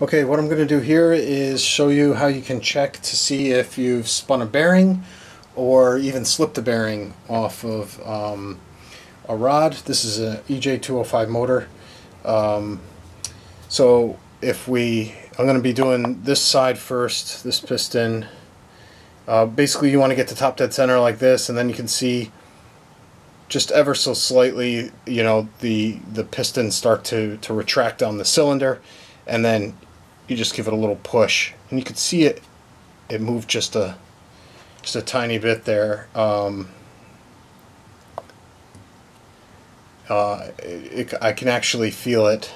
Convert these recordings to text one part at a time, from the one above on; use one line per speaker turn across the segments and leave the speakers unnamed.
Okay, what I'm going to do here is show you how you can check to see if you've spun a bearing or even slipped a bearing off of um, a rod. This is an EJ205 motor. Um, so if we, I'm going to be doing this side first, this piston. Uh, basically you want to get to top dead center like this and then you can see just ever so slightly, you know, the, the pistons start to, to retract on the cylinder and then you just give it a little push. And you can see it it moved just a just a tiny bit there. Um, uh, it, it, I can actually feel it.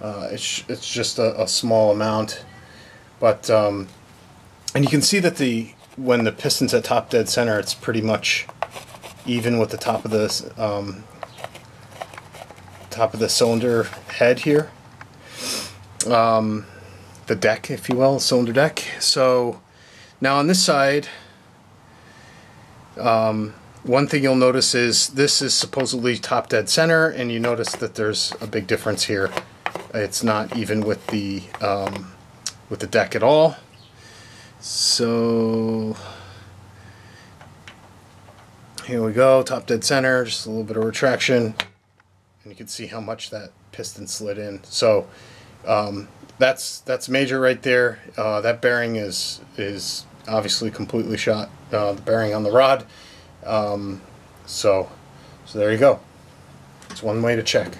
Uh, it's, it's just a, a, small amount. But um, and you can see that the when the piston's at top dead center it's pretty much even with the top of the um, top of the cylinder head here um, the deck, if you will, cylinder deck. So now on this side, um, one thing you'll notice is this is supposedly top dead center, and you notice that there's a big difference here. It's not even with the um, with the deck at all. So here we go, top dead center, just a little bit of retraction, and you can see how much that piston slid in. So um, that's that's major right there. Uh, that bearing is is obviously completely shot. Uh, the bearing on the rod. Um, so so there you go. It's one way to check.